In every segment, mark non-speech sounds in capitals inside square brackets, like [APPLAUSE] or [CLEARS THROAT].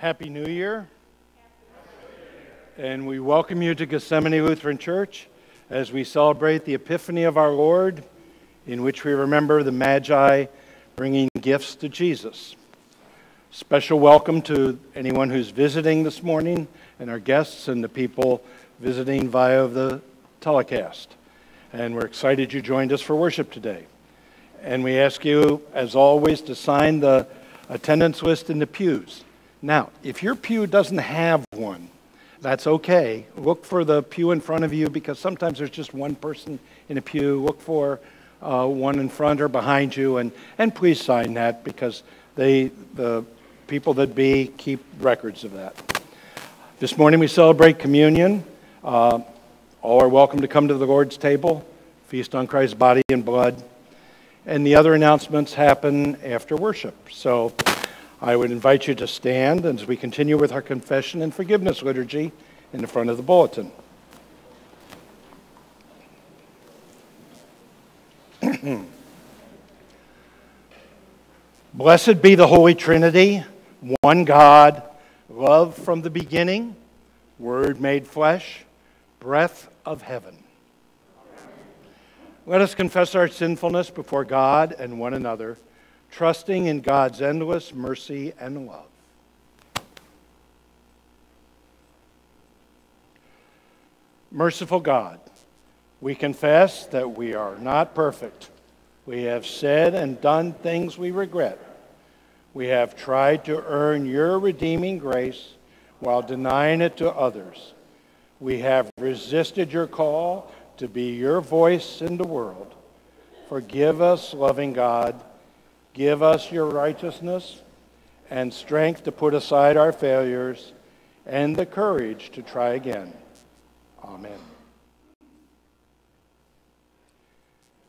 Happy New Year. And we welcome you to Gethsemane Lutheran Church as we celebrate the Epiphany of our Lord, in which we remember the Magi bringing gifts to Jesus. Special welcome to anyone who's visiting this morning and our guests and the people visiting via the telecast. And we're excited you joined us for worship today. And we ask you, as always, to sign the attendance list in the pews. Now, if your pew doesn't have one, that's okay. Look for the pew in front of you because sometimes there's just one person in a pew. Look for uh, one in front or behind you, and, and please sign that because they, the people that be keep records of that. This morning we celebrate communion. Uh, all are welcome to come to the Lord's table, feast on Christ's body and blood. And the other announcements happen after worship. So I would invite you to stand as we continue with our confession and forgiveness liturgy in the front of the bulletin. [CLEARS THROAT] Blessed be the Holy Trinity, one God, love from the beginning, Word made flesh, breath of heaven. Let us confess our sinfulness before God and one another trusting in God's endless mercy and love. Merciful God, we confess that we are not perfect. We have said and done things we regret. We have tried to earn your redeeming grace while denying it to others. We have resisted your call to be your voice in the world. Forgive us, loving God Give us your righteousness and strength to put aside our failures and the courage to try again. Amen.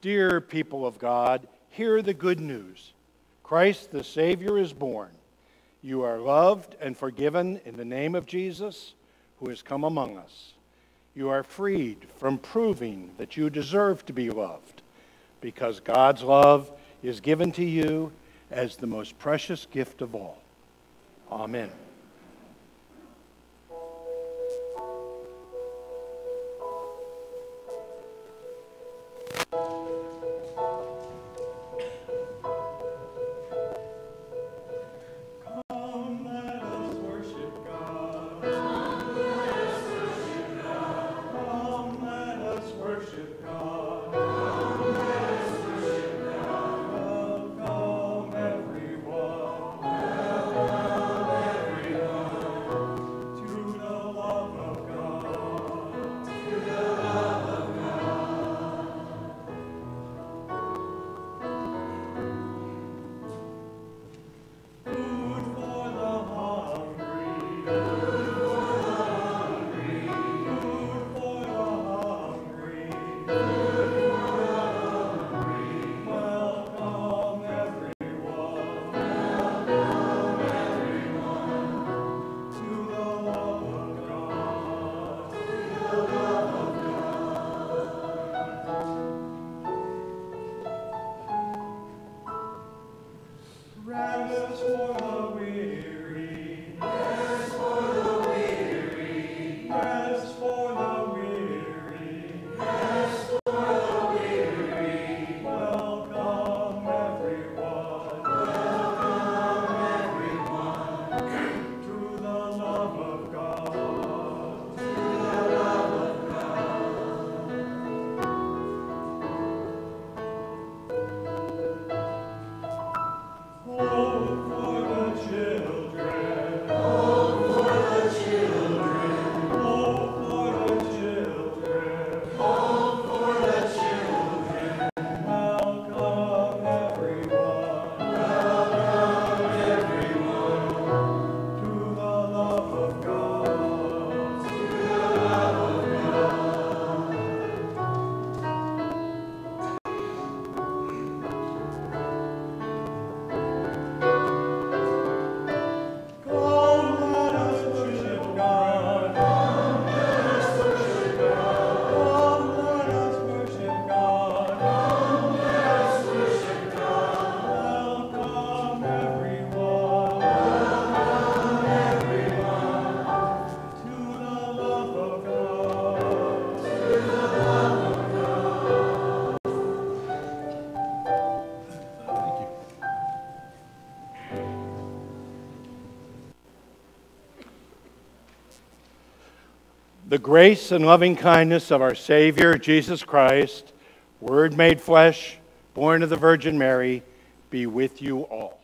Dear people of God, hear the good news. Christ the Savior is born. You are loved and forgiven in the name of Jesus, who has come among us. You are freed from proving that you deserve to be loved, because God's love is given to you as the most precious gift of all. Amen. The grace and loving kindness of our Savior, Jesus Christ, Word made flesh, born of the Virgin Mary, be with you all.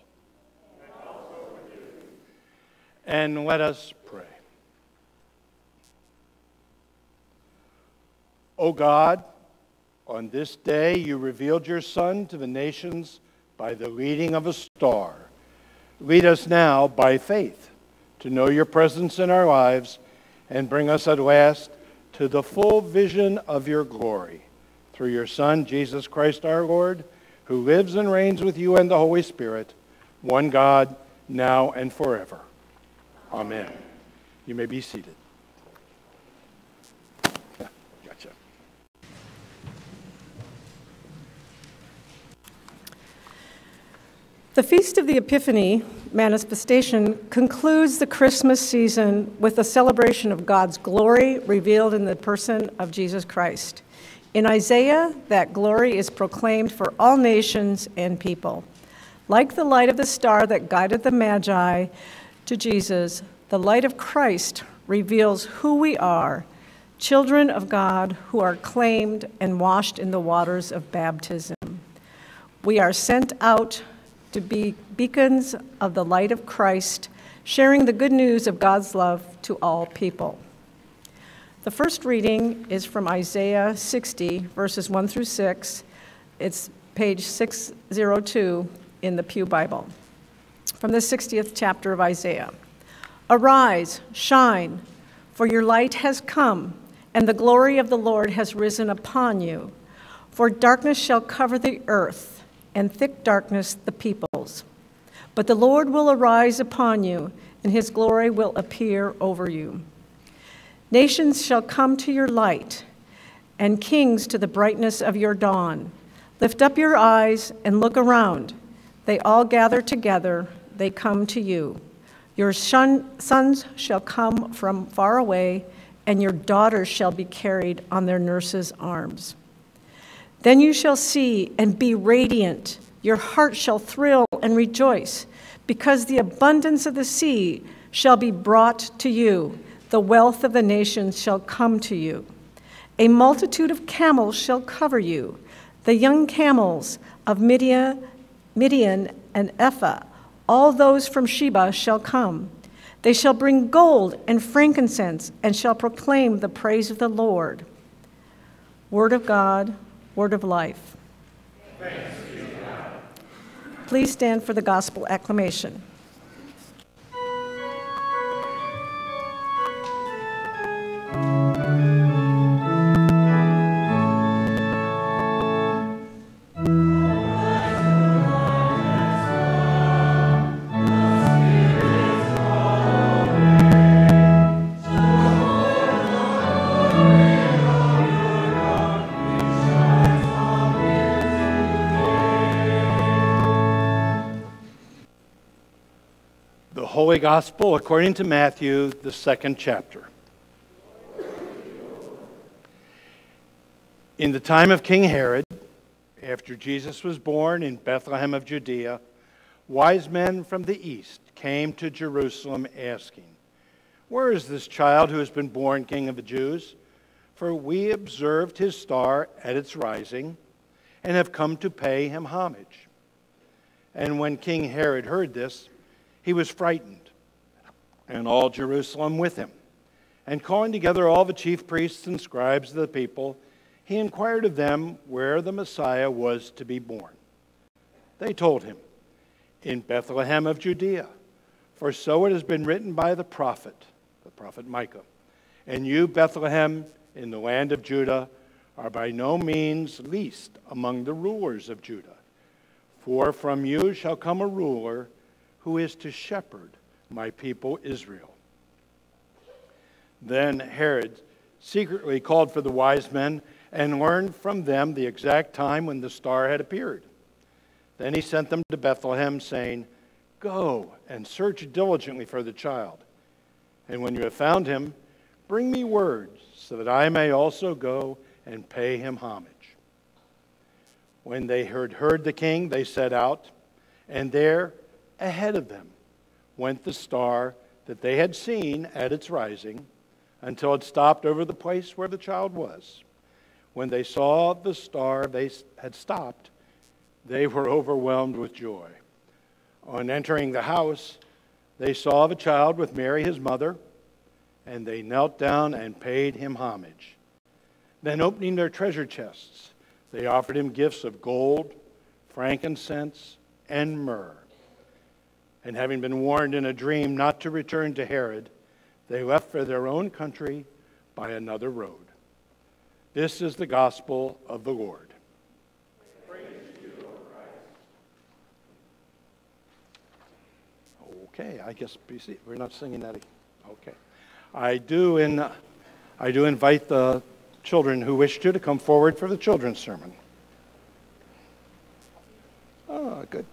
And let us pray. O God, on this day you revealed your Son to the nations by the leading of a star. Lead us now by faith to know your presence in our lives and bring us at last to the full vision of your glory. Through your Son, Jesus Christ our Lord, who lives and reigns with you and the Holy Spirit, one God, now and forever. Amen. You may be seated. Gotcha. The Feast of the Epiphany manifestation concludes the Christmas season with a celebration of God's glory revealed in the person of Jesus Christ. In Isaiah, that glory is proclaimed for all nations and people. Like the light of the star that guided the Magi to Jesus, the light of Christ reveals who we are, children of God who are claimed and washed in the waters of baptism. We are sent out to be beacons of the light of Christ, sharing the good news of God's love to all people. The first reading is from Isaiah 60, verses 1 through 6. It's page 602 in the Pew Bible. From the 60th chapter of Isaiah Arise, shine, for your light has come, and the glory of the Lord has risen upon you. For darkness shall cover the earth and thick darkness the peoples. But the Lord will arise upon you, and his glory will appear over you. Nations shall come to your light, and kings to the brightness of your dawn. Lift up your eyes and look around. They all gather together, they come to you. Your sons shall come from far away, and your daughters shall be carried on their nurses' arms. Then you shall see and be radiant. Your heart shall thrill and rejoice, because the abundance of the sea shall be brought to you. The wealth of the nations shall come to you. A multitude of camels shall cover you. The young camels of Midian, Midian and Ephah, all those from Sheba shall come. They shall bring gold and frankincense and shall proclaim the praise of the Lord. Word of God word of life. Please stand for the gospel acclamation. Holy Gospel according to Matthew, the second chapter. In the time of King Herod, after Jesus was born in Bethlehem of Judea, wise men from the east came to Jerusalem asking, Where is this child who has been born King of the Jews? For we observed his star at its rising and have come to pay him homage. And when King Herod heard this, he was frightened, and all Jerusalem with him. And calling together all the chief priests and scribes of the people, he inquired of them where the Messiah was to be born. They told him, In Bethlehem of Judea, for so it has been written by the prophet, the prophet Micah. And you, Bethlehem, in the land of Judah, are by no means least among the rulers of Judah. For from you shall come a ruler who is to shepherd my people Israel. Then Herod secretly called for the wise men and learned from them the exact time when the star had appeared. Then he sent them to Bethlehem, saying, Go and search diligently for the child. And when you have found him, bring me word so that I may also go and pay him homage. When they heard, heard the king, they set out, and there Ahead of them went the star that they had seen at its rising, until it stopped over the place where the child was. When they saw the star they had stopped, they were overwhelmed with joy. On entering the house, they saw the child with Mary, his mother, and they knelt down and paid him homage. Then, opening their treasure chests, they offered him gifts of gold, frankincense, and myrrh. And having been warned in a dream not to return to Herod, they left for their own country by another road. This is the gospel of the Lord. Okay, I guess we're not singing that. Okay. I do, in, I do invite the children who wish to to come forward for the children's sermon. Oh, good.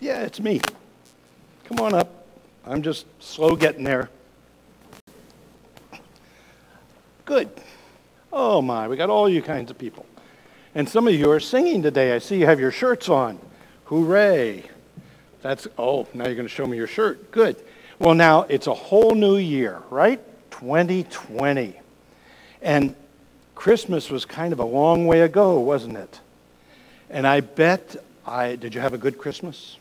Yeah, it's me. Come on up. I'm just slow getting there. Good. Oh my, we got all you kinds of people. And some of you are singing today. I see you have your shirts on. Hooray. That's, oh, now you're going to show me your shirt. Good. Well, now it's a whole new year, right? 2020. And Christmas was kind of a long way ago, wasn't it? And I bet I, did you have a good Christmas?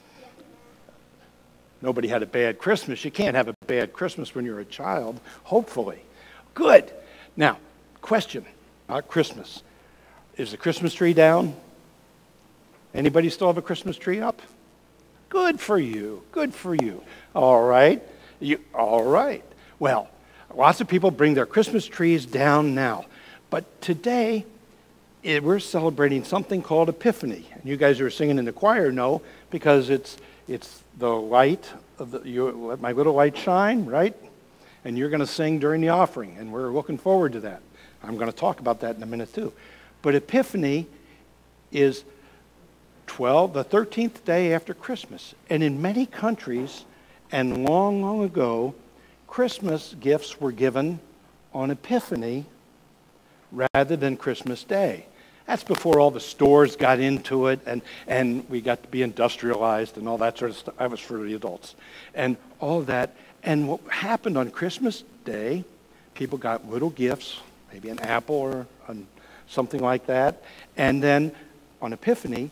Nobody had a bad Christmas. You can't have a bad Christmas when you're a child, hopefully. Good. Now, question about Christmas. Is the Christmas tree down? Anybody still have a Christmas tree up? Good for you. Good for you. All right. You, all right. Well, lots of people bring their Christmas trees down now. But today, it, we're celebrating something called Epiphany. And you guys who are singing in the choir know because it's, it's the light of the, you, let my little light shine, right? And you're going to sing during the offering, and we're looking forward to that. I'm going to talk about that in a minute too. But Epiphany is 12, the 13th day after Christmas. And in many countries, and long, long ago, Christmas gifts were given on Epiphany rather than Christmas Day. That's before all the stores got into it and, and we got to be industrialized and all that sort of stuff. I was for the adults. And all that. And what happened on Christmas Day, people got little gifts, maybe an apple or something like that. And then on Epiphany,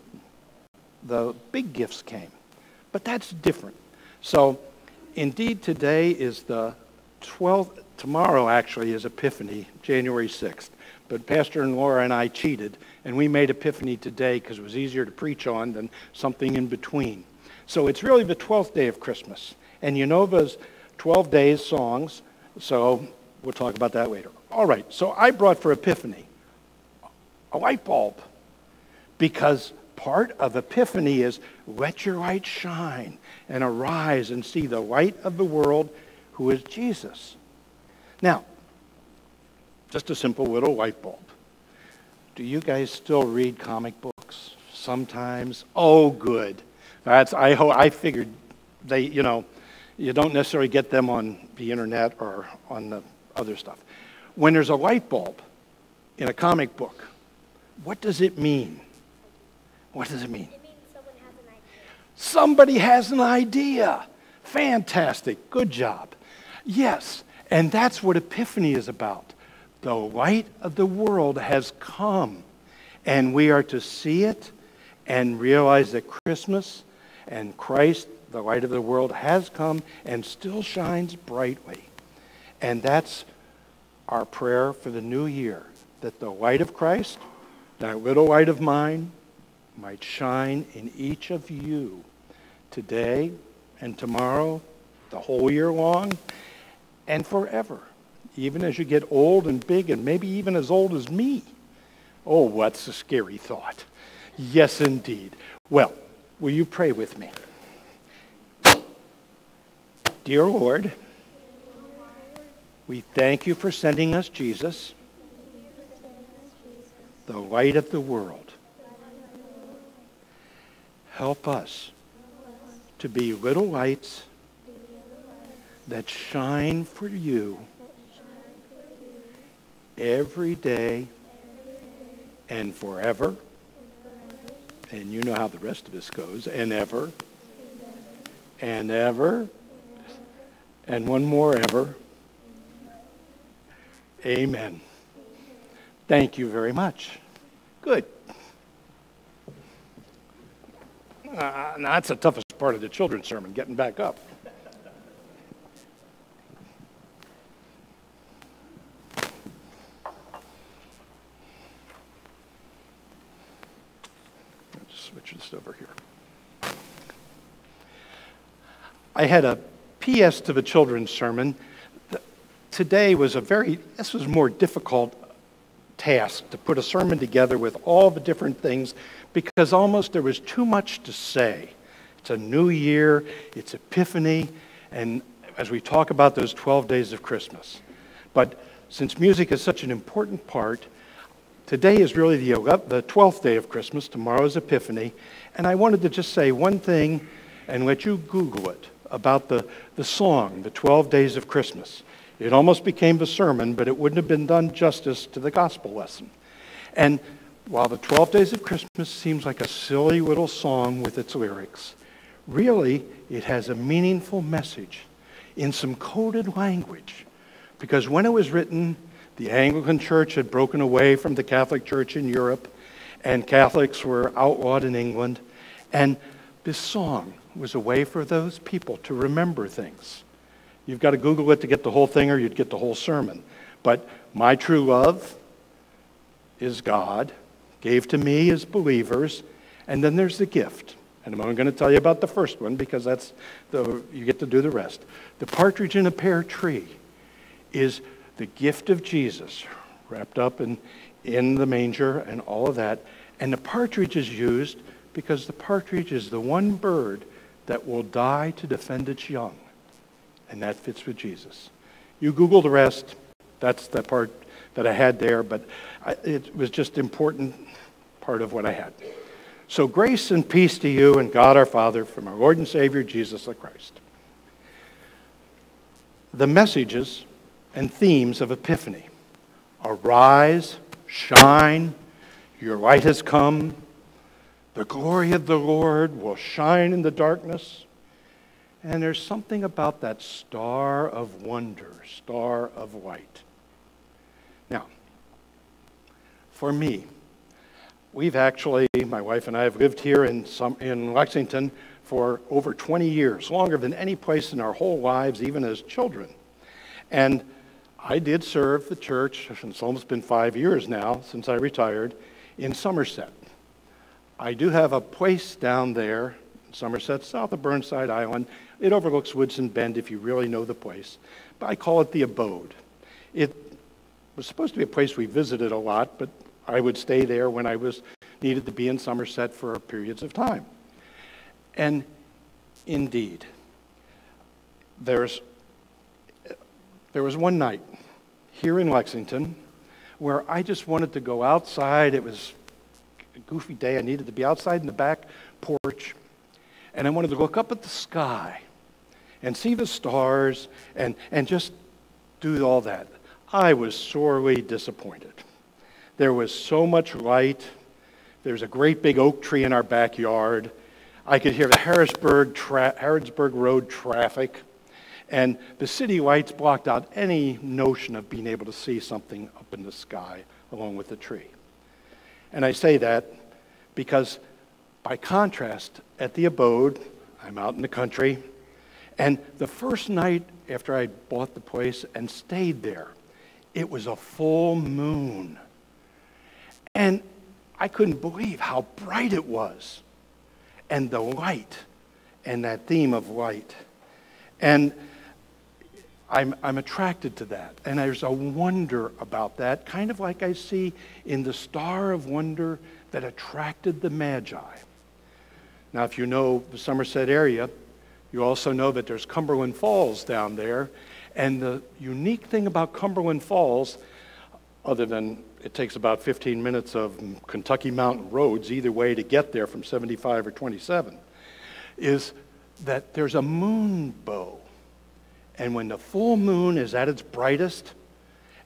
the big gifts came. But that's different. So, indeed, today is the 12th, tomorrow actually is Epiphany, January 6th. But Pastor and Laura and I cheated, and we made Epiphany today because it was easier to preach on than something in between. So it's really the 12th day of Christmas. And Unova's 12 days songs, so we'll talk about that later. All right, so I brought for Epiphany a light bulb because part of Epiphany is let your light shine and arise and see the light of the world who is Jesus. Now, just a simple little light bulb. Do you guys still read comic books? Sometimes? Oh, good. That's, I, I figured they, you know, you don't necessarily get them on the internet or on the other stuff. When there's a light bulb in a comic book, what does it mean? What does it mean? It means someone has an idea. Somebody has an idea. Fantastic. Good job. Yes, and that's what Epiphany is about. The light of the world has come, and we are to see it and realize that Christmas and Christ, the light of the world, has come and still shines brightly. And that's our prayer for the new year that the light of Christ, that little light of mine, might shine in each of you today and tomorrow, the whole year long, and forever even as you get old and big and maybe even as old as me. Oh, what's a scary thought. Yes, indeed. Well, will you pray with me? Dear Lord, we thank you for sending us Jesus, the light of the world. Help us to be little lights that shine for you every day and forever. And you know how the rest of this goes. And ever. And ever. And one more ever. Amen. Thank you very much. Good. Uh, that's the toughest part of the children's sermon, getting back up. Switch this over here. I had a PS to the children's sermon. Today was a very, this was more difficult task to put a sermon together with all the different things because almost there was too much to say. It's a new year, it's Epiphany, and as we talk about those 12 days of Christmas. But since music is such an important part, today is really the, uh, the 12th day of Christmas, tomorrow is Epiphany, and I wanted to just say one thing and let you Google it about the, the song, The 12 Days of Christmas. It almost became the sermon, but it wouldn't have been done justice to the gospel lesson. And while the 12 Days of Christmas seems like a silly little song with its lyrics, really it has a meaningful message in some coded language. Because when it was written, the Anglican Church had broken away from the Catholic Church in Europe, and Catholics were outlawed in England. And this song was a way for those people to remember things. You've got to Google it to get the whole thing, or you'd get the whole sermon. But my true love is God, gave to me as believers, and then there's the gift. And I'm only going to tell you about the first one because that's the you get to do the rest. The partridge in a pear tree is the gift of Jesus wrapped up in, in the manger and all of that. And the partridge is used because the partridge is the one bird that will die to defend its young. And that fits with Jesus. You Google the rest. That's the part that I had there, but I, it was just important part of what I had. So grace and peace to you and God our Father from our Lord and Savior Jesus the Christ. The messages and themes of Epiphany. Arise, shine, your light has come. The glory of the Lord will shine in the darkness. And there's something about that star of wonder, star of light. Now, for me, we've actually, my wife and I have lived here in, some, in Lexington for over 20 years, longer than any place in our whole lives, even as children. And I did serve the church, it's almost been five years now since I retired, in Somerset. I do have a place down there Somerset, south of Burnside Island. It overlooks Woodson Bend if you really know the place. But I call it the abode. It was supposed to be a place we visited a lot, but I would stay there when I was needed to be in Somerset for periods of time. And indeed, there's, there was one night here in Lexington where I just wanted to go outside. It was a goofy day. I needed to be outside in the back porch. And I wanted to look up at the sky and see the stars and, and just do all that. I was sorely disappointed. There was so much light. There's a great big oak tree in our backyard. I could hear the Harrodsburg, Harrodsburg Road traffic. And the city lights blocked out any notion of being able to see something up in the sky along with the tree. And I say that because, by contrast, at the abode, I'm out in the country, and the first night after I bought the place and stayed there, it was a full moon. And I couldn't believe how bright it was. And the light, and that theme of light. And I'm, I'm attracted to that. And there's a wonder about that, kind of like I see in the star of wonder that attracted the Magi. Now, if you know the Somerset area, you also know that there's Cumberland Falls down there. And the unique thing about Cumberland Falls, other than it takes about 15 minutes of Kentucky mountain roads either way to get there from 75 or 27, is that there's a moon bow and when the full moon is at its brightest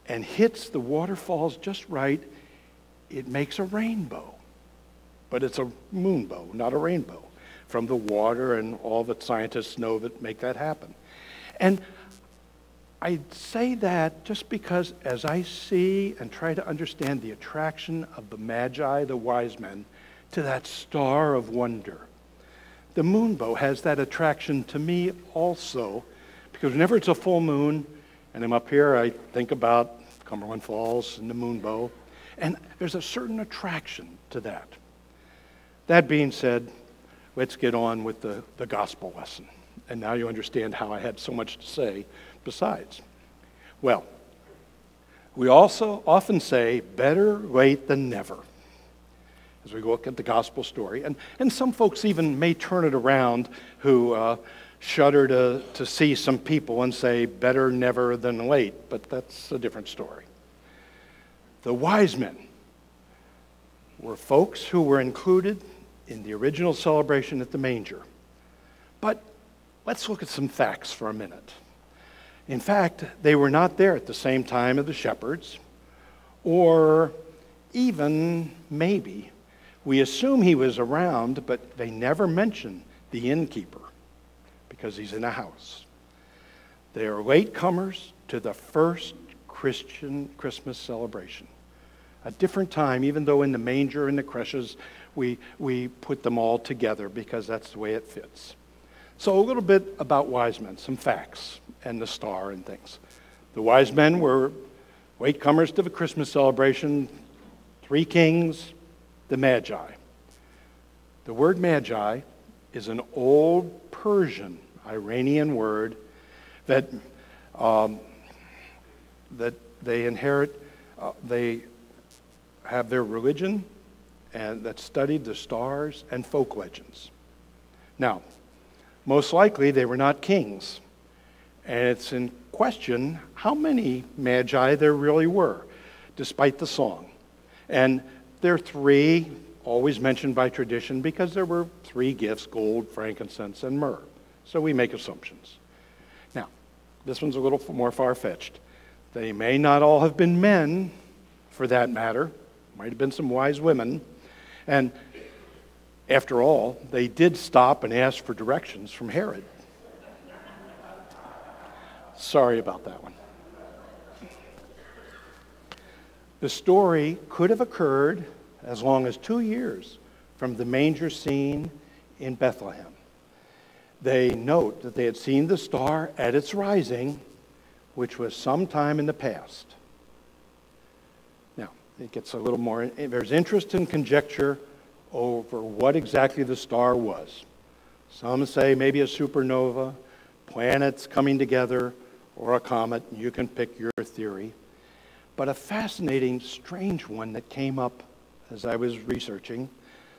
and hits the waterfalls just right, it makes a rainbow. But it's a moonbow, not a rainbow, from the water and all that scientists know that make that happen. And I say that just because as I see and try to understand the attraction of the Magi, the wise men, to that star of wonder, the moonbow has that attraction to me also, because whenever it's a full moon and I'm up here, I think about Cumberland Falls and the moonbow, and there's a certain attraction to that. That being said, let's get on with the, the gospel lesson. And now you understand how I had so much to say besides. Well, we also often say, better late than never, as we look at the gospel story. And, and some folks even may turn it around who uh, shudder to, to see some people and say, better never than late, but that's a different story. The wise men were folks who were included in the original celebration at the manger. But let's look at some facts for a minute. In fact, they were not there at the same time as the shepherds, or even maybe. We assume he was around, but they never mention the innkeeper because he's in a house. They are latecomers to the first Christian Christmas celebration. A different time, even though in the manger and the creches we, we put them all together because that's the way it fits. So, a little bit about wise men, some facts, and the star and things. The wise men were latecomers to the Christmas celebration, three kings, the Magi. The word Magi is an old Persian, Iranian word that, um, that they inherit, uh, they have their religion and that studied the stars and folk legends. Now, most likely, they were not kings. And it's in question how many magi there really were, despite the song. And there are three, always mentioned by tradition, because there were three gifts gold, frankincense, and myrrh. So we make assumptions. Now, this one's a little more far fetched. They may not all have been men, for that matter, might have been some wise women. And after all, they did stop and ask for directions from Herod. Sorry about that one. The story could have occurred as long as two years from the manger scene in Bethlehem. They note that they had seen the star at its rising, which was sometime in the past. Now, it gets a little more, eh, there's interest and conjecture over what exactly the star was. Some say maybe a supernova, planets coming together, or a comet. You can pick your theory. But a fascinating, strange one that came up as I was researching.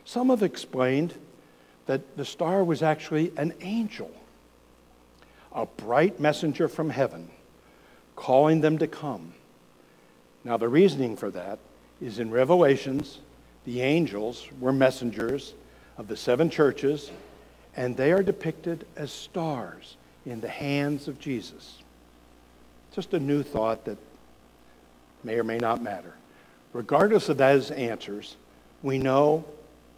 Some have explained that the star was actually an angel, a bright messenger from heaven, calling them to come. Now, the reasoning for that is in Revelations the angels were messengers of the seven churches, and they are depicted as stars in the hands of Jesus. Just a new thought that may or may not matter. Regardless of those answers, we know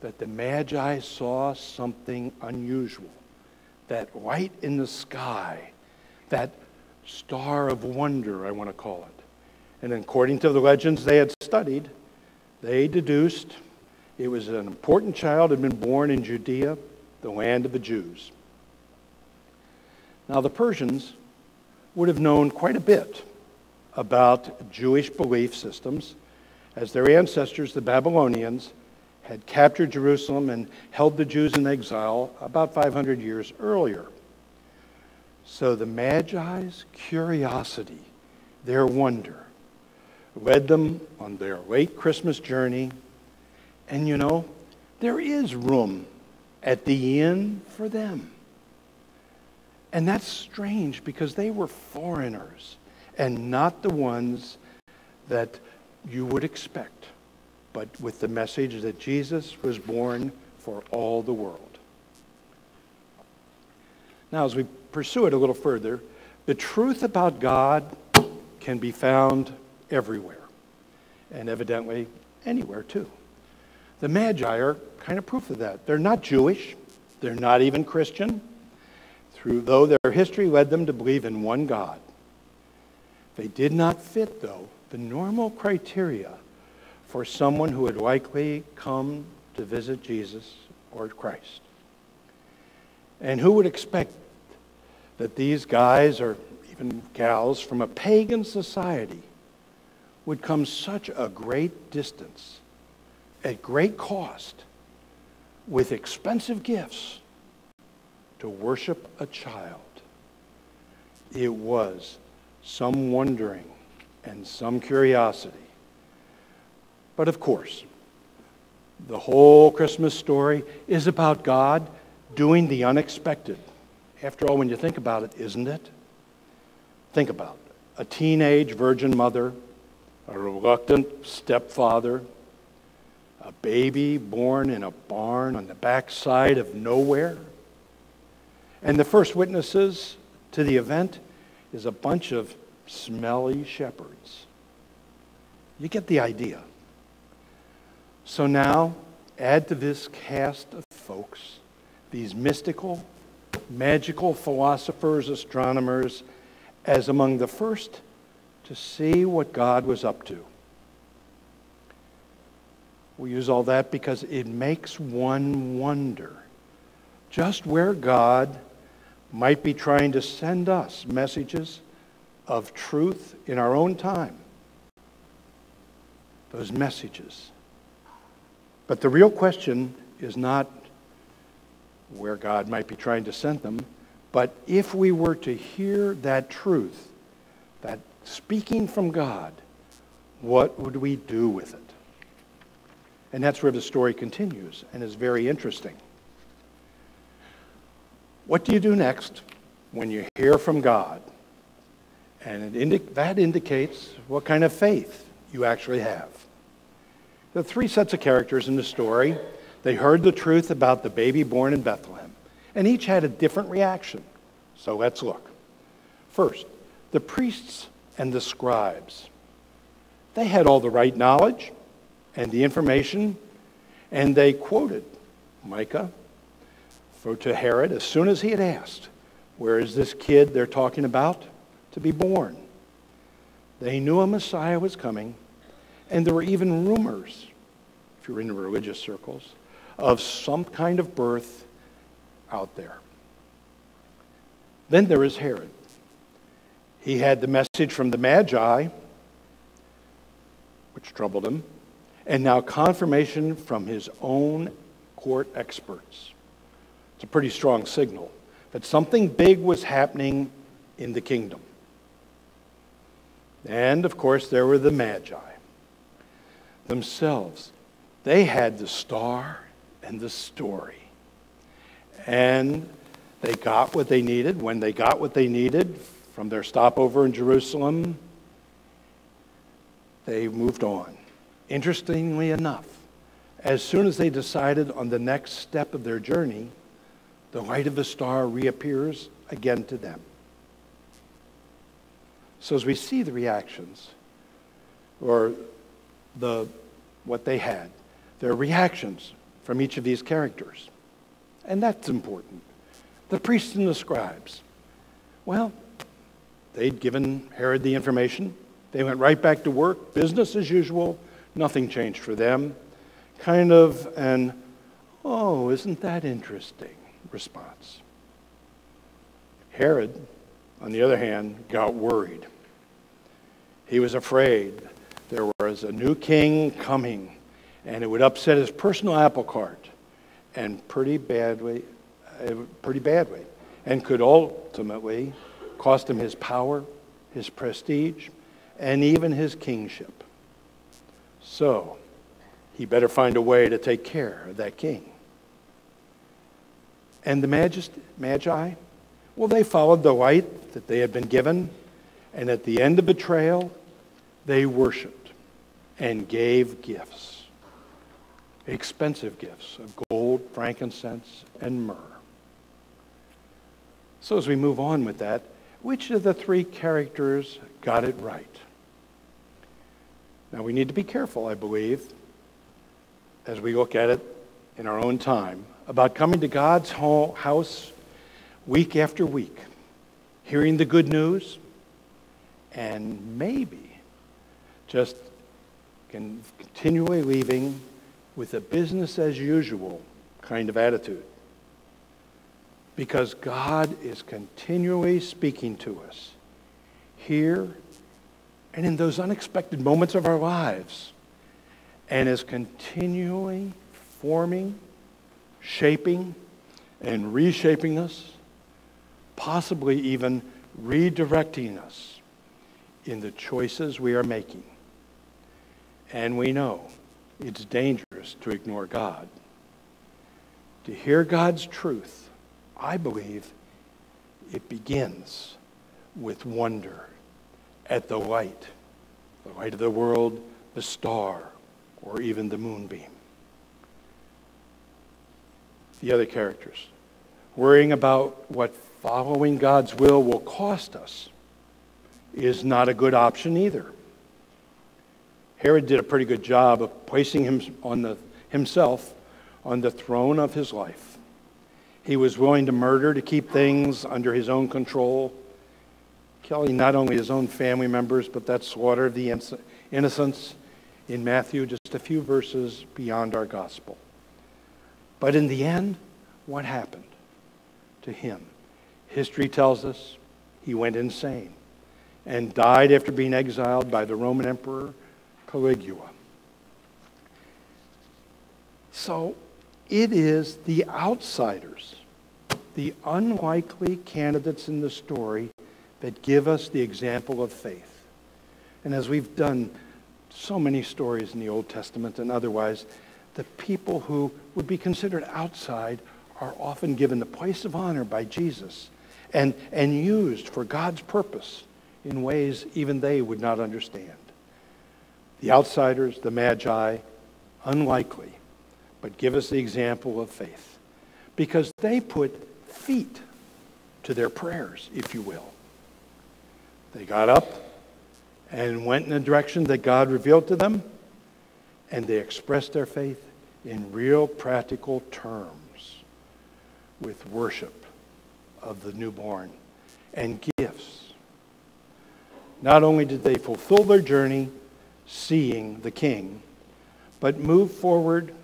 that the Magi saw something unusual. That light in the sky, that star of wonder, I want to call it. And according to the legends they had studied, they deduced it was an important child had been born in Judea, the land of the Jews. Now, the Persians would have known quite a bit about Jewish belief systems, as their ancestors, the Babylonians, had captured Jerusalem and held the Jews in exile about 500 years earlier. So the Magi's curiosity, their wonder, led them on their late Christmas journey. And you know, there is room at the inn for them. And that's strange because they were foreigners and not the ones that you would expect, but with the message that Jesus was born for all the world. Now, as we pursue it a little further, the truth about God can be found everywhere, and evidently anywhere too. The Magi are kind of proof of that. They're not Jewish, they're not even Christian, through, though their history led them to believe in one God. They did not fit, though, the normal criteria for someone who had likely come to visit Jesus or Christ. And who would expect that these guys or even gals from a pagan society would come such a great distance at great cost with expensive gifts to worship a child? It was some wondering and some curiosity. But of course, the whole Christmas story is about God doing the unexpected. After all, when you think about it, isn't it? Think about it. a teenage virgin mother, a reluctant stepfather, a baby born in a barn on the backside of nowhere. And the first witnesses to the event is a bunch of smelly shepherds. You get the idea. So now, add to this cast of folks these mystical, magical philosophers, astronomers, as among the first to see what God was up to. We use all that because it makes one wonder just where God might be trying to send us messages of truth in our own time. Those messages. But the real question is not where God might be trying to send them, but if we were to hear that truth, that speaking from God, what would we do with it? And that's where the story continues and is very interesting. What do you do next when you hear from God? And indi- that indicates what kind of faith you actually have. There are three sets of characters in the story they heard the truth about the baby born in Bethlehem, and each had a different reaction. So let's look. First, the priests and the scribes. They had all the right knowledge and the information, and they quoted Micah for to Herod as soon as he had asked, Where is this kid they're talking about to be born? They knew a Messiah was coming, and there were even rumors, if you're in religious circles, of some kind of birth out there. Then there is Herod. He had the message from the Magi, which troubled him, and now confirmation from his own court experts. It's a pretty strong signal that something big was happening in the kingdom. And of course, there were the Magi themselves. They had the star and the story. And they got what they needed. When they got what they needed from their stopover in Jerusalem, they moved on. Interestingly enough, as soon as they decided on the next step of their journey, the light of the star reappears again to them. So as we see the reactions, or the, what they had, their reactions from each of these characters. And that's important. The priests and the scribes. Well, they'd given Herod the information. They went right back to work, business as usual. Nothing changed for them. Kind of an, oh, isn't that interesting response. Herod, on the other hand, got worried. He was afraid there was a new king coming and it would upset his personal apple cart and pretty badly, uh, pretty badly, and could ultimately cost him his power, his prestige, and even his kingship. So, he better find a way to take care of that king. And the Magi, well, they followed the light that they had been given, and at the end of betrayal, they worshiped and gave gifts expensive gifts of gold, frankincense, and myrrh. So, as we move on with that, which of the three characters got it right? Now, we need to be careful, I believe, as we look at it in our own time, about coming to God's house week after week, hearing the good news, and maybe just can continually leaving with a business as usual kind of attitude. Because God is continually speaking to us here and in those unexpected moments of our lives and is continually forming, shaping, and reshaping us, possibly even redirecting us in the choices we are making. And we know it's dangerous to ignore God. To hear God's truth, I believe it begins with wonder at the light, the light of the world, the star, or even the moonbeam. The other characters, worrying about what following God's will will cost us is not a good option either. Herod did a pretty good job of placing him on the, himself on the throne of his life. He was willing to murder to keep things under his own control, killing not only his own family members, but that slaughter of the innocents in Matthew, just a few verses beyond our gospel. But in the end, what happened to him? History tells us he went insane and died after being exiled by the Roman Emperor Caligula. So it is the outsiders, the unlikely candidates in the story, that give us the example of faith. And as we've done so many stories in the Old Testament and otherwise, the people who would be considered outside are often given the place of honor by Jesus and, and used for God's purpose in ways even they would not understand. The outsiders, the magi, unlikely, but give us the example of faith. Because they put feet to their prayers, if you will. They got up and went in the direction that God revealed to them, and they expressed their faith in real practical terms with worship of the newborn and gifts. Not only did they fulfill their journey, seeing the king, but move forward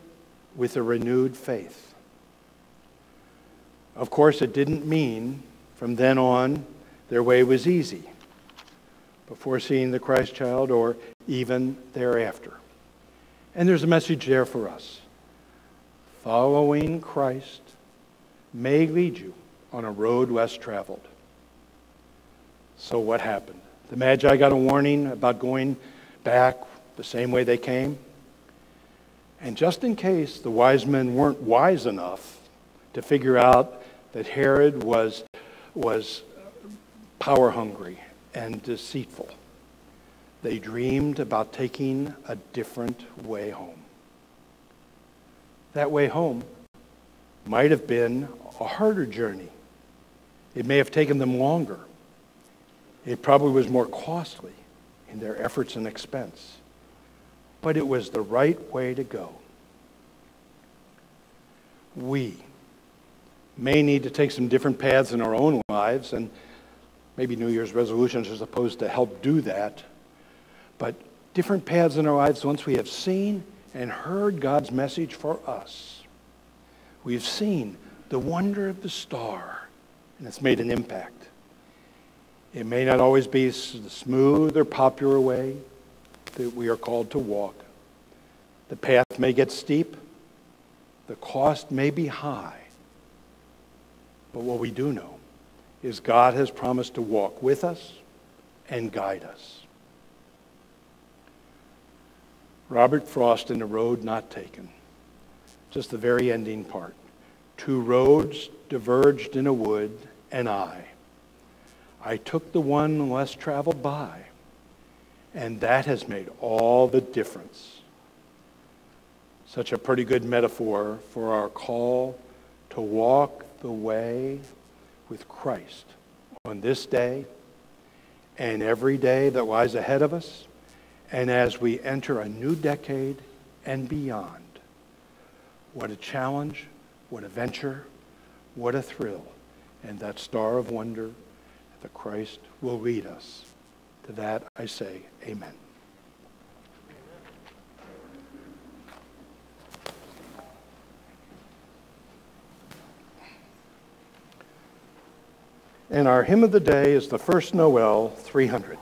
with a renewed faith. Of course, it didn't mean from then on their way was easy before seeing the Christ child or even thereafter. And there's a message there for us. Following Christ may lead you on a road less traveled. So, what happened? The Magi got a warning about going back the same way they came. And just in case the wise men weren't wise enough to figure out that Herod was, was power hungry and deceitful, they dreamed about taking a different way home. That way home might have been a harder journey. It may have taken them longer. It probably was more costly in their efforts and expense. But it was the right way to go. We may need to take some different paths in our own lives, and maybe New Year's resolutions are supposed to help do that. But different paths in our lives once we have seen and heard God's message for us. We've seen the wonder of the star, and it's made an impact. It may not always be the smooth or popular way that we are called to walk. The path may get steep. The cost may be high. But what we do know is God has promised to walk with us and guide us. Robert Frost in The Road Not Taken. Just the very ending part. Two roads diverged in a wood, and I I took the one less traveled by, and that has made all the difference. Such a pretty good metaphor for our call to walk the way with Christ on this day and every day that lies ahead of us, and as we enter a new decade and beyond. What a challenge, what a venture, what a thrill, and that star of wonder the Christ will lead us to To that I say, Amen. And our hymn of the day is the first Noel 300.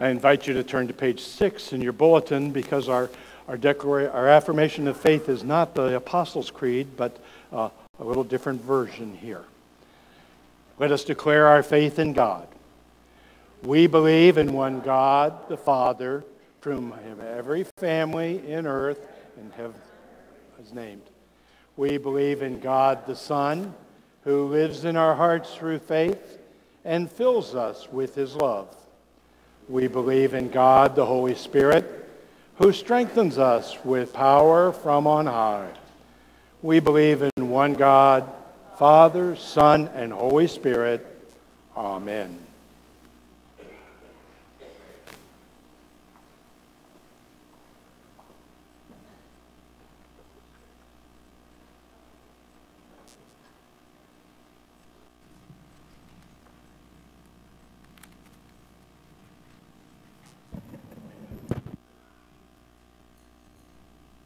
I invite you to turn to page six in your bulletin because our, our, declara- our affirmation of faith is not the Apostles' Creed, but uh, a little different version here. Let us declare our faith in God. We believe in one God, the Father, from whom every family in earth and heaven is named. We believe in God the Son, who lives in our hearts through faith and fills us with his love. We believe in God the Holy Spirit, who strengthens us with power from on high. We believe in one God, Father, Son, and Holy Spirit. Amen.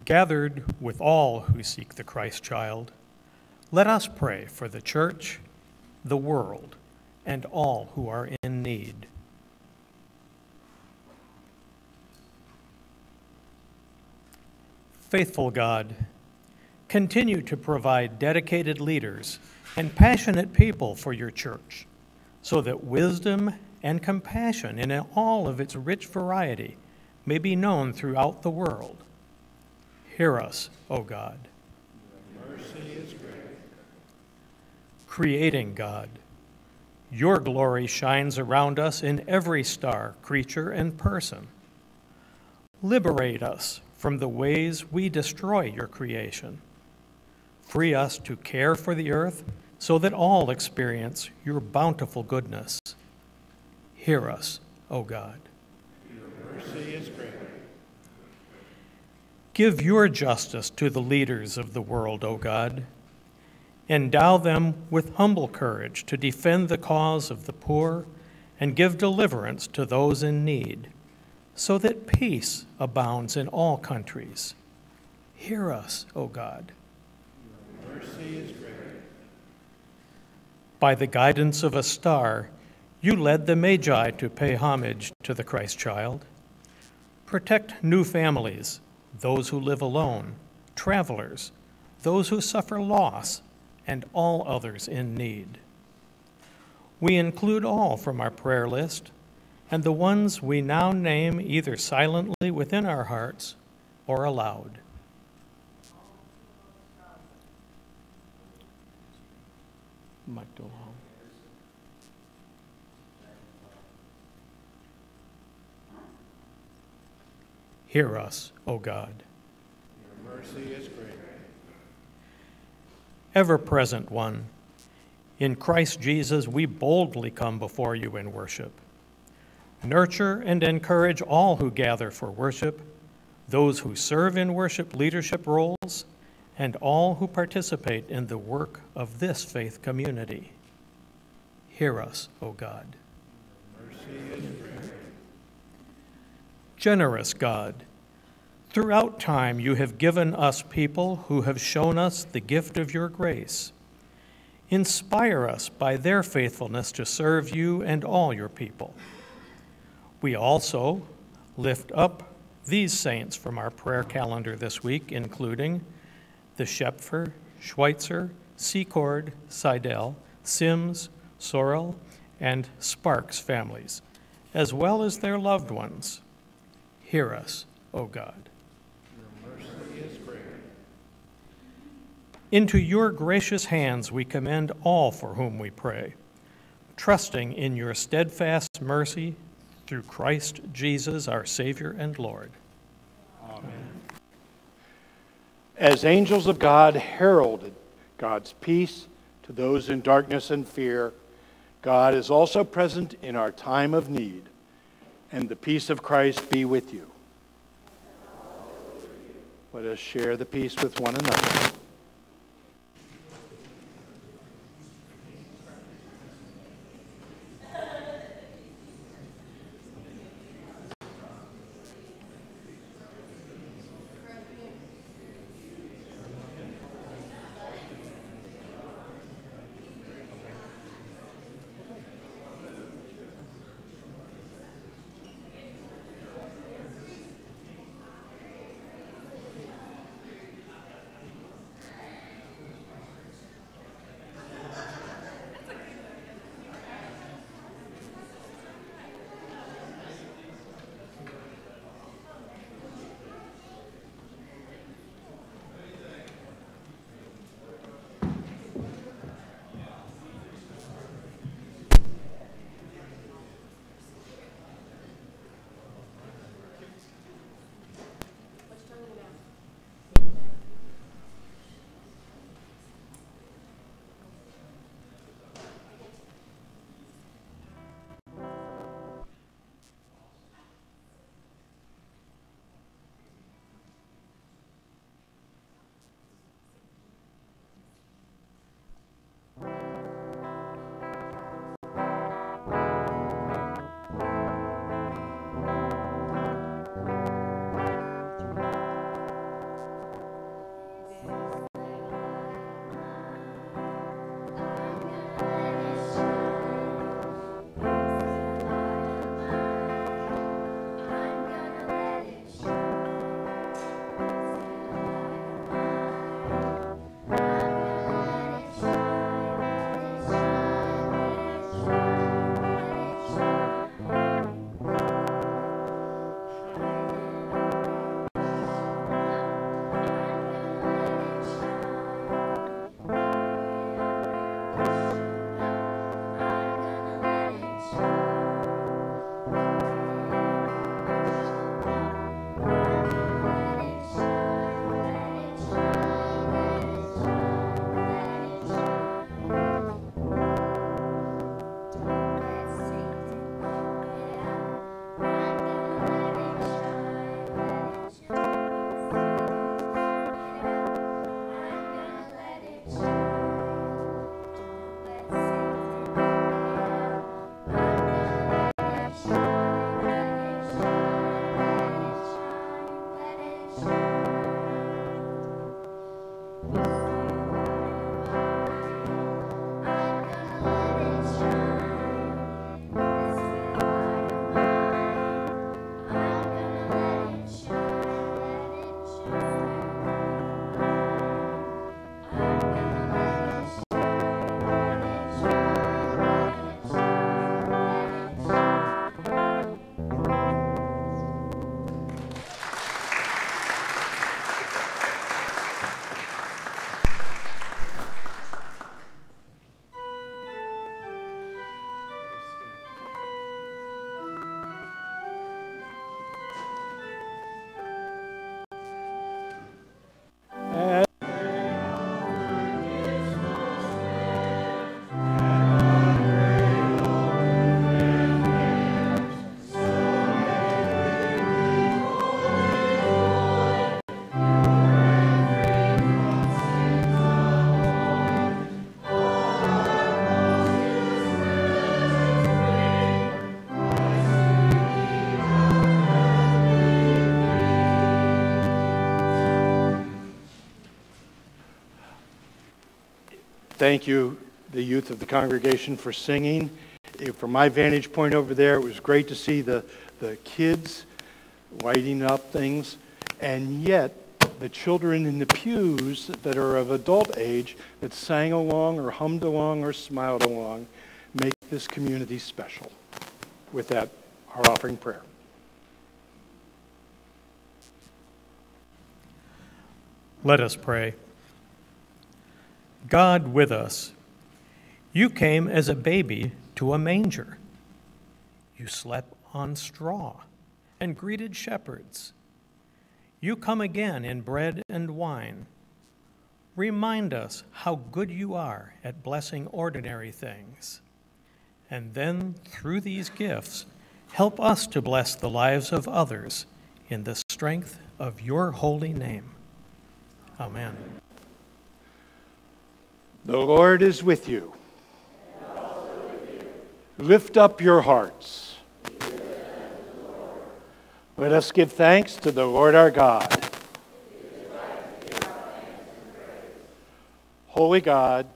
Gathered with all who seek the Christ child, let us pray for the church, the world, and all who are in need. Faithful God, continue to provide dedicated leaders and passionate people for your church, so that wisdom and compassion in all of its rich variety may be known throughout the world. Hear us, O God. Mercy is great. Creating God, your glory shines around us in every star, creature, and person. Liberate us from the ways we destroy your creation. Free us to care for the earth so that all experience your bountiful goodness. Hear us, O God. Your mercy is great. Give your justice to the leaders of the world, O God. Endow them with humble courage to defend the cause of the poor and give deliverance to those in need, so that peace abounds in all countries. Hear us, O God. Mercy is great. By the guidance of a star, you led the Magi to pay homage to the Christ child. Protect new families those who live alone, travelers, those who suffer loss, and all others in need. We include all from our prayer list, and the ones we now name either silently within our hearts or aloud. Hear us, O God. Your mercy is great. Ever present one, in Christ Jesus we boldly come before you in worship. Nurture and encourage all who gather for worship, those who serve in worship leadership roles, and all who participate in the work of this faith community. Hear us, O God. Mercy is great. Generous God, throughout time you have given us people who have shown us the gift of your grace. Inspire us by their faithfulness to serve you and all your people. We also lift up these saints from our prayer calendar this week, including the Schepfer, Schweitzer, Secord, Seidel, Sims, Sorrell, and Sparks families, as well as their loved ones. Hear us, O God. Into your gracious hands we commend all for whom we pray, trusting in your steadfast mercy through Christ Jesus, our Savior and Lord. Amen. As angels of God heralded God's peace to those in darkness and fear, God is also present in our time of need and the peace of Christ be with you. Let us share the peace with one another. Thank you, the youth of the congregation, for singing. Eh, From my vantage point over there, it was great to see the, the kids lighting up things, and yet the children in the pews that are of adult age that sang along or hummed along or smiled along make this community special. With that, our offering prayer. Let us pray. God with us, you came as a baby to a manger. You slept on straw and greeted shepherds. You come again in bread and wine. Remind us how good you are at blessing ordinary things. And then, through these gifts, help us to bless the lives of others in the strength of your holy name. Amen. The Lord is with you. Lift up your hearts. Let us give thanks to the Lord our God. Holy God,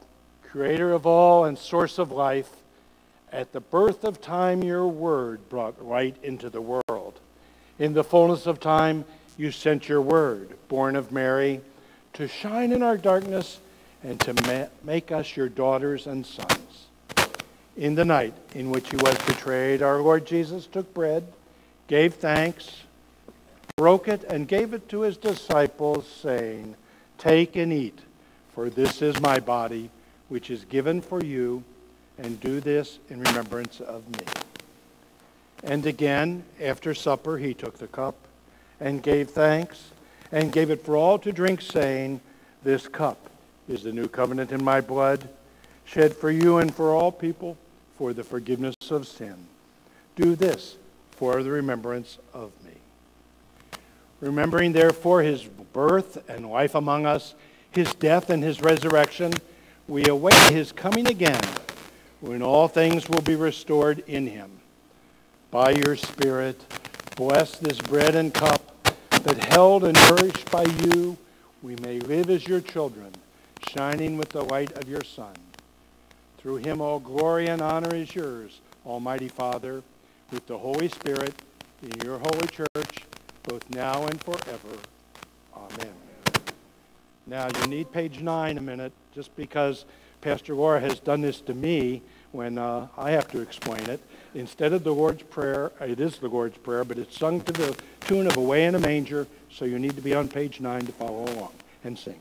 creator of all and source of life, at the birth of time your word brought light into the world. In the fullness of time you sent your word, born of Mary, to shine in our darkness and to ma- make us your daughters and sons. In the night in which he was betrayed, our Lord Jesus took bread, gave thanks, broke it, and gave it to his disciples, saying, Take and eat, for this is my body, which is given for you, and do this in remembrance of me. And again, after supper, he took the cup and gave thanks and gave it for all to drink, saying, This cup is the new covenant in my blood, shed for you and for all people for the forgiveness of sin. Do this for the remembrance of me. Remembering, therefore, his birth and life among us, his death and his resurrection, we await his coming again, when all things will be restored in him. By your Spirit, bless this bread and cup, that held and nourished by you, we may live as your children, shining with the light of your Son. Through him all glory and honor is yours, Almighty Father, with the Holy Spirit, in your holy church, both now and forever. Amen. Now, you need page 9 a minute, just because Pastor Laura has done this to me when uh, I have to explain it. Instead of the Lord's Prayer, it is the Lord's Prayer, but it's sung to the tune of Away in a Manger, so you need to be on page 9 to follow along and sing.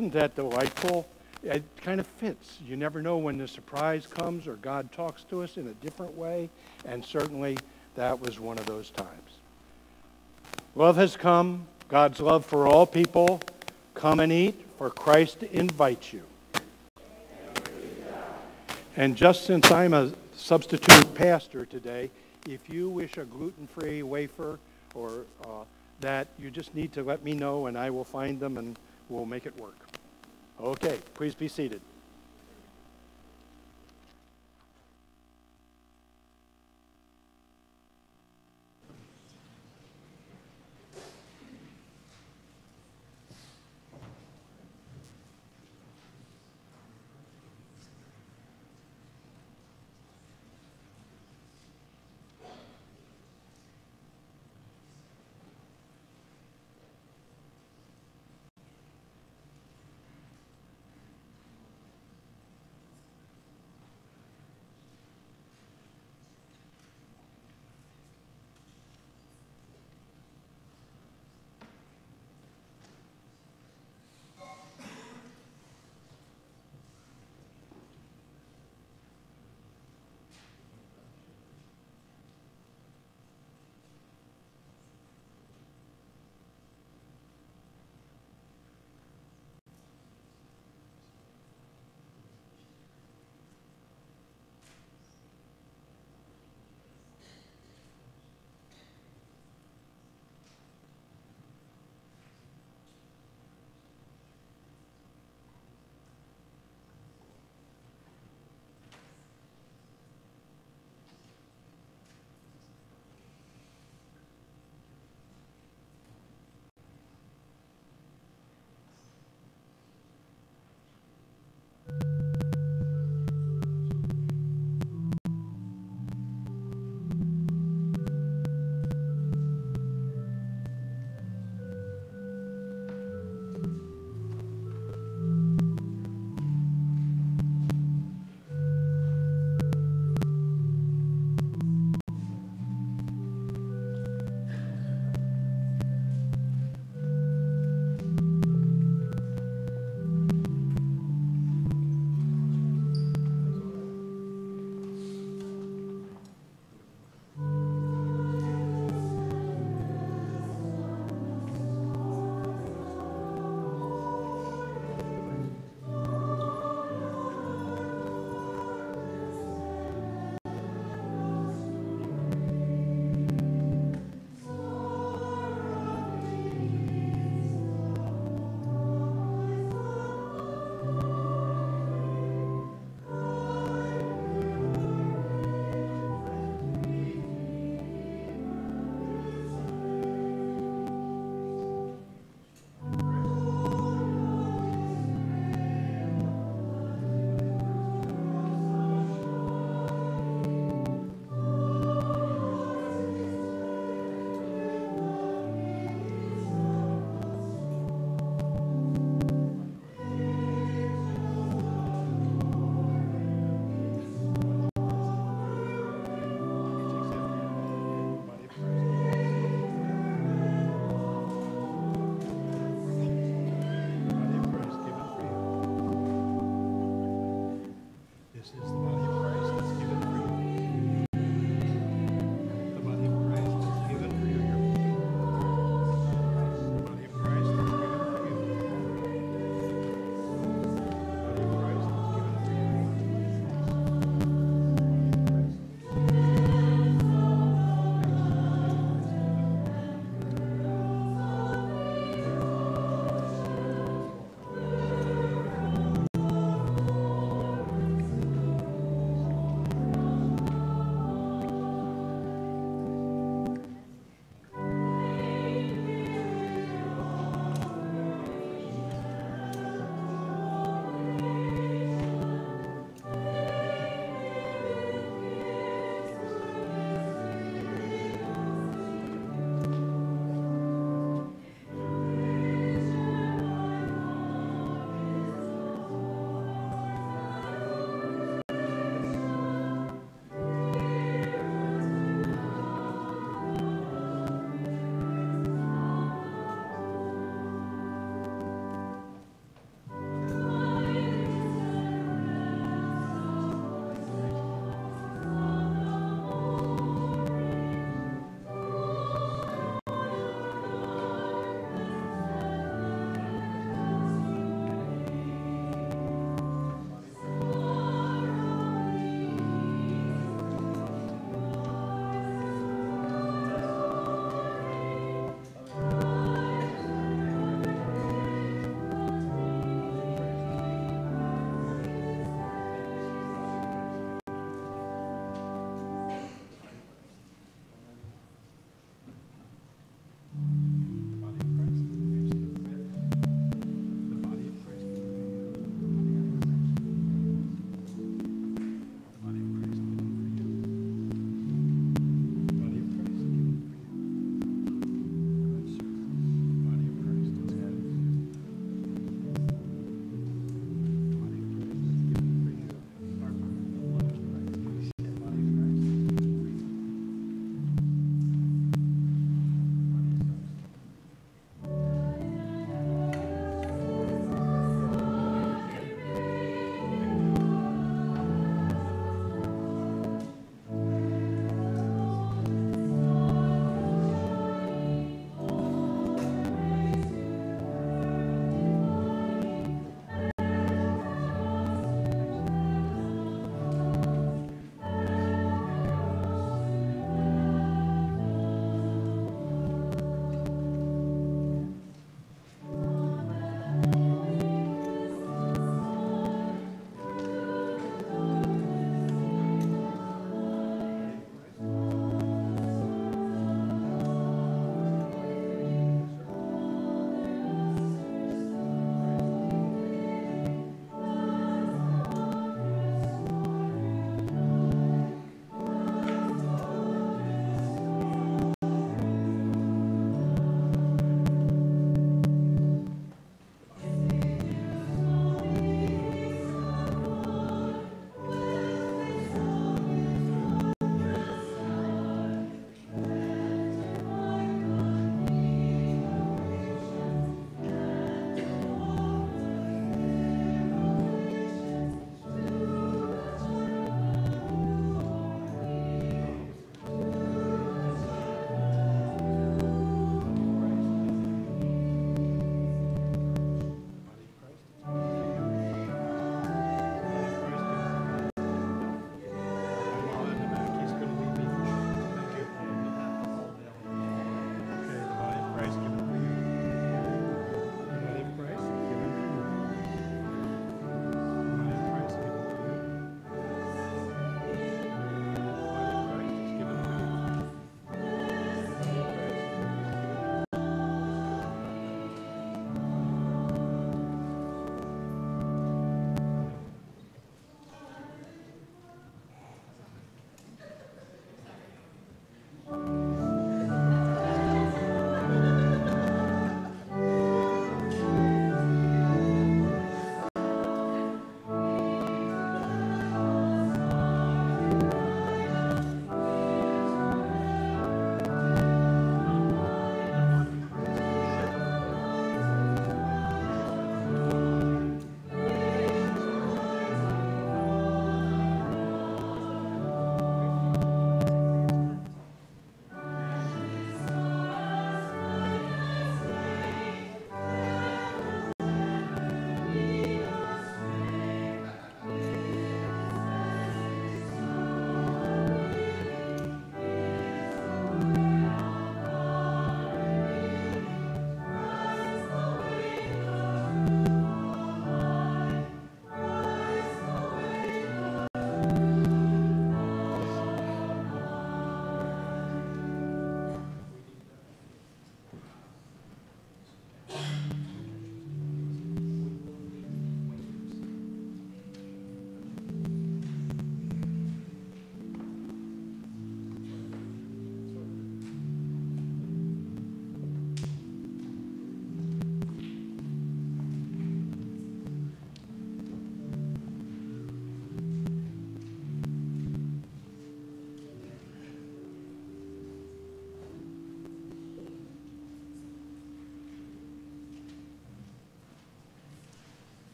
Wasn't that delightful? It kind of fits. You never know when the surprise comes or God talks to us in a different way, and certainly that was one of those times. Love has come, God's love for all people. Come and eat, for Christ invites you. And just since I'm a substitute pastor today. If you wish a gluten-free wafer or uh, that, you just need to let me know and I will find them and we'll make it work. Okay, please be seated.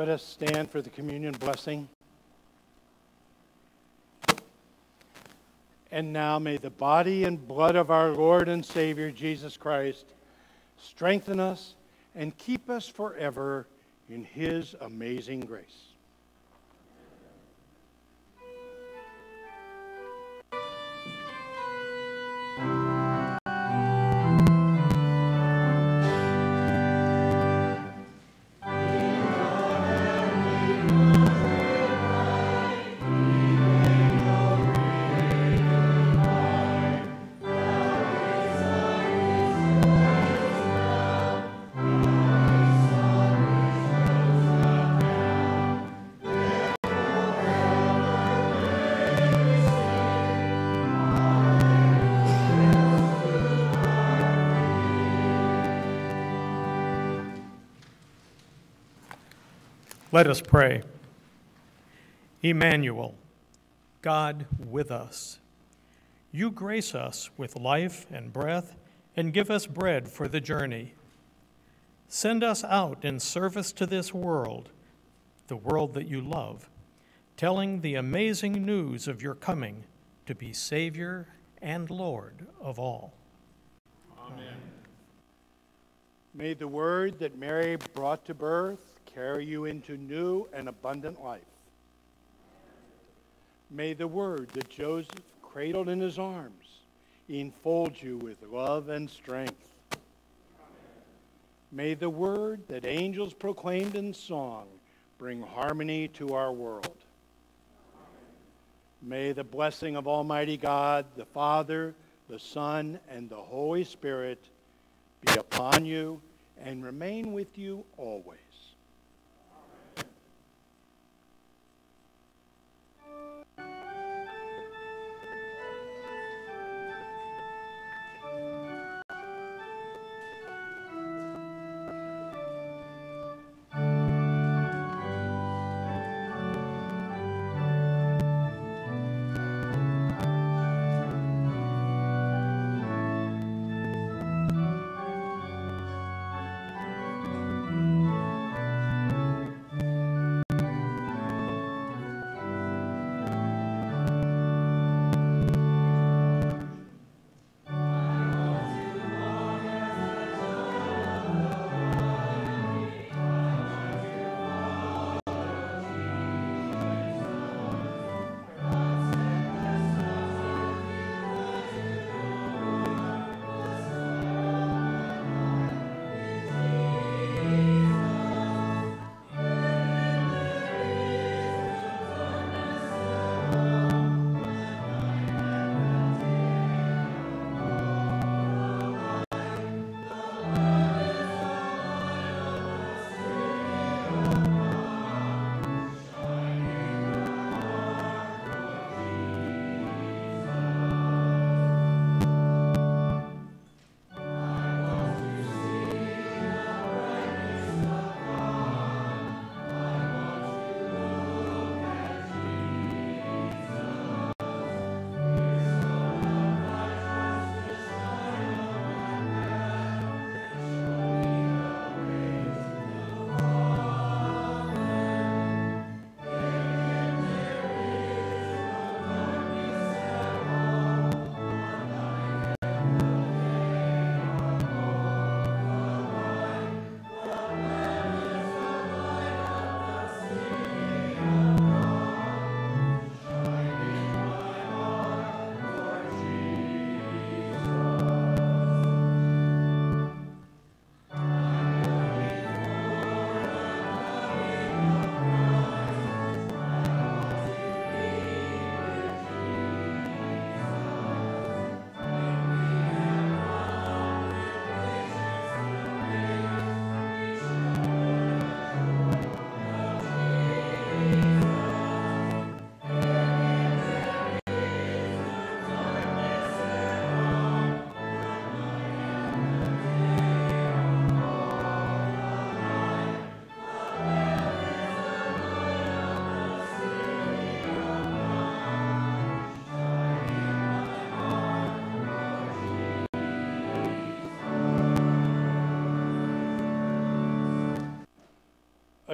Let us stand for the communion blessing. And now may the body and blood of our Lord and Savior Jesus Christ strengthen us and keep us forever in his amazing grace. Let us pray. Emmanuel, God with us, you grace us with life and breath and give us bread for the journey. Send us out in service to this world, the world that you love, telling the amazing news of your coming to be Savior and Lord of all. Amen. May the word that Mary brought to birth carry you into new and abundant life. May the word that Joseph cradled in his arms enfold you with love and strength. May the word that angels proclaimed in song bring harmony to our world. May the blessing of Almighty God, the Father, the Son, and the Holy Spirit be upon you and remain with you always.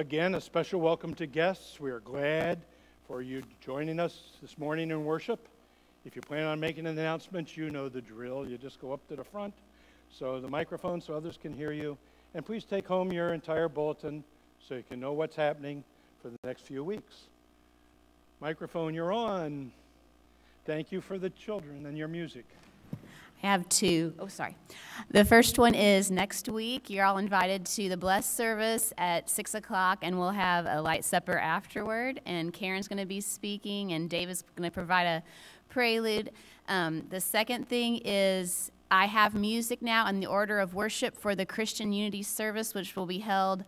Again, a special welcome to guests. We are glad for you joining us this morning in worship. If you plan on making an announcement, you know the drill. You just go up to the front, so the microphone, so others can hear you. And please take home your entire bulletin so you can know what's happening for the next few weeks. Microphone, you're on. Thank you for the children and your music. I have two. Oh, sorry. The first one is next week. You're all invited to the blessed service at 6 o'clock, and we'll have a light supper afterward. And Karen's going to be speaking, and Dave is going to provide a prelude. Um, the second thing is I have music now in the order of worship for the Christian Unity service, which will be held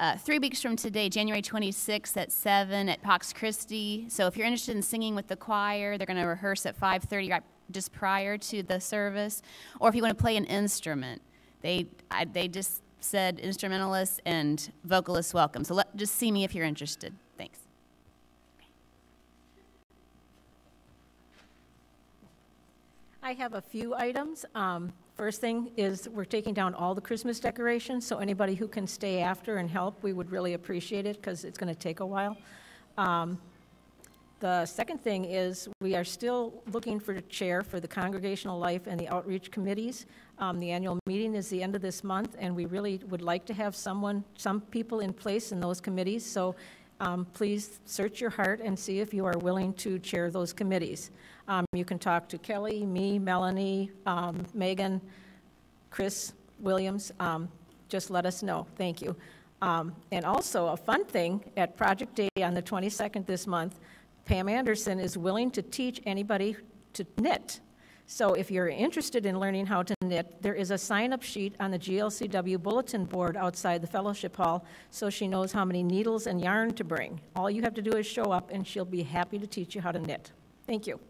uh, three weeks from today, January 26th at 7 at Pax Christi. So if you're interested in singing with the choir, they're going to rehearse at 5.30 right just prior to the service. Or if you want to play an instrument, they, I, they just said instrumentalists and vocalists welcome. So let, just see me if you're interested. Thanks. I have a few items. Um, First thing is we're taking down all the Christmas decorations, so anybody who can stay after and help, we would really appreciate it because it's going to take a while. Um, the second thing is we are still looking for a chair for the congregational life and the outreach committees. Um, the annual meeting is the end of this month, and we really would like to have someone, some people in place in those committees. So um, please search your heart and see if you are willing to chair those committees. Um, you can talk to Kelly, me, Melanie, um, Megan, Chris Williams. Um, just let us know. Thank you. Um, and also, a fun thing at Project Day on the 22nd this month, Pam Anderson is willing to teach anybody to knit. So if you're interested in learning how to knit, there is a sign-up sheet on the GLCW bulletin board outside the fellowship hall so she knows how many needles and yarn to bring. All you have to do is show up and she'll be happy to teach you how to knit. Thank you.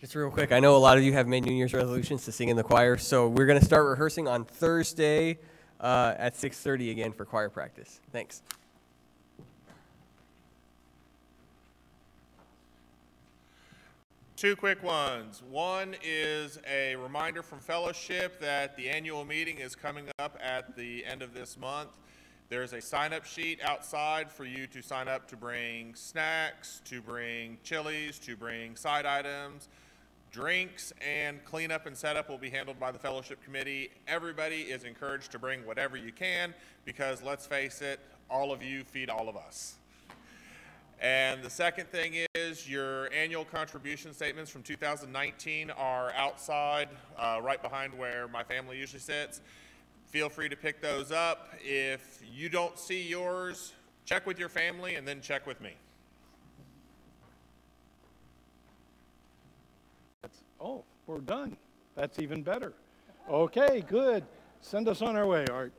Just real quick, I know a lot of you have made New Year's resolutions to sing in the choir, so we're going to start rehearsing on Thursday uh, at 6:30 again for choir practice. Thanks. Two quick ones. One is a reminder from Fellowship that the annual meeting is coming up at the end of this month. There's a sign up sheet outside for you to sign up to bring snacks, to bring chilies, to bring side items. Drinks and cleanup and setup will be handled by the Fellowship Committee. Everybody is encouraged to bring whatever you can because let's face it, all of you feed all of us. And the second thing is your annual contribution statements from 2019 are outside, uh, right behind where my family usually sits. Feel free to pick those up. If you don't see yours, check with your family and then check with me. That's, oh, we're done. That's even better. Okay, good. Send us on our way, Art.